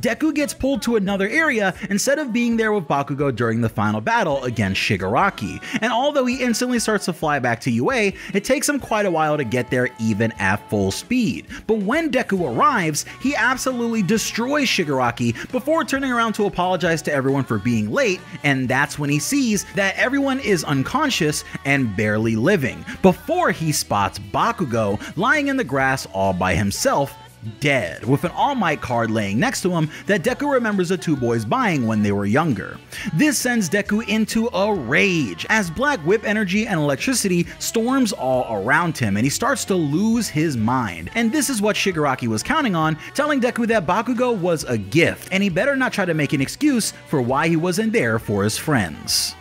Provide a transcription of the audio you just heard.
Deku gets pulled to another area instead of being there with Bakugo during the final battle against Shigaraki, and although he instantly starts to fly back to UA, it takes him quite a while to get there even at full speed. But when Deku arrives, he absolutely destroys Shigaraki before turning around to apologize to everyone for being late, and that's when he sees that everyone is unconscious and barely living, before he spots Bakugo lying in the grass all by himself dead, with an All Might card laying next to him that Deku remembers the two boys buying when they were younger. This sends Deku into a rage as Black Whip energy and electricity storms all around him and he starts to lose his mind. And this is what Shigaraki was counting on, telling Deku that Bakugo was a gift and he better not try to make an excuse for why he wasn't there for his friends.